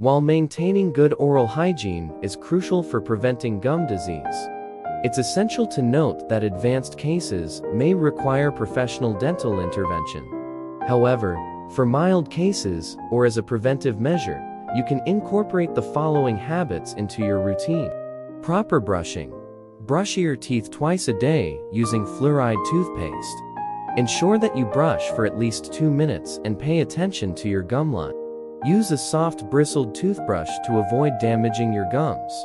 while maintaining good oral hygiene is crucial for preventing gum disease. It's essential to note that advanced cases may require professional dental intervention. However, for mild cases, or as a preventive measure, you can incorporate the following habits into your routine. Proper brushing. Brush your teeth twice a day using fluoride toothpaste. Ensure that you brush for at least 2 minutes and pay attention to your gum line. Use a soft bristled toothbrush to avoid damaging your gums.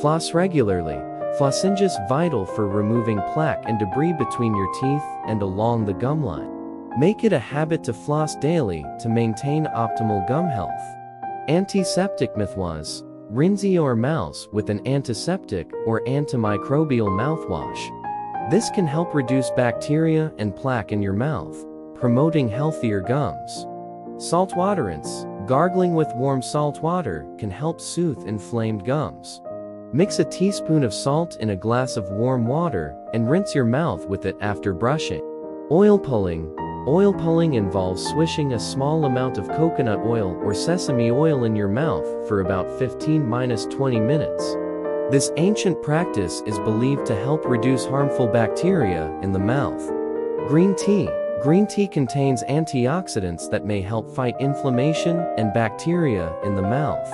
Floss regularly. Flossing is vital for removing plaque and debris between your teeth and along the gum line. Make it a habit to floss daily to maintain optimal gum health. Antiseptic mouthwash. Rinse your mouth with an antiseptic or antimicrobial mouthwash. This can help reduce bacteria and plaque in your mouth, promoting healthier gums. Saltwater rinse. Gargling with warm salt water can help soothe inflamed gums. Mix a teaspoon of salt in a glass of warm water and rinse your mouth with it after brushing. Oil pulling. Oil pulling involves swishing a small amount of coconut oil or sesame oil in your mouth for about 15-20 minutes. This ancient practice is believed to help reduce harmful bacteria in the mouth. Green tea. Green tea contains antioxidants that may help fight inflammation and bacteria in the mouth.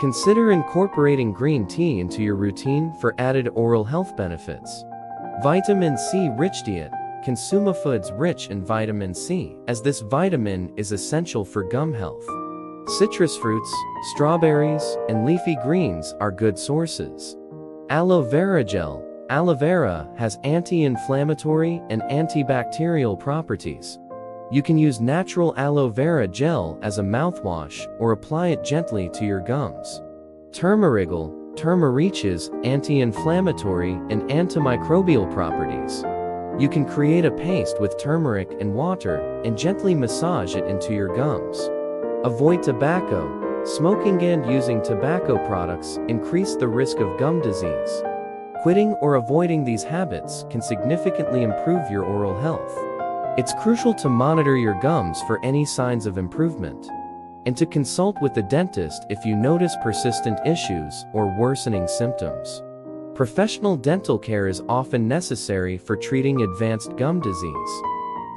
Consider incorporating green tea into your routine for added oral health benefits. Vitamin C rich diet. Consume foods rich in vitamin C, as this vitamin is essential for gum health. Citrus fruits, strawberries, and leafy greens are good sources. Aloe vera gel. Aloe vera has anti-inflammatory and antibacterial properties. You can use natural aloe vera gel as a mouthwash or apply it gently to your gums. Turmerigal, turmeric's anti-inflammatory and antimicrobial properties. You can create a paste with turmeric and water and gently massage it into your gums. Avoid tobacco. Smoking and using tobacco products increase the risk of gum disease. Quitting or avoiding these habits can significantly improve your oral health. It's crucial to monitor your gums for any signs of improvement and to consult with the dentist if you notice persistent issues or worsening symptoms. Professional dental care is often necessary for treating advanced gum disease.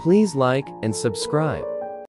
Please like and subscribe.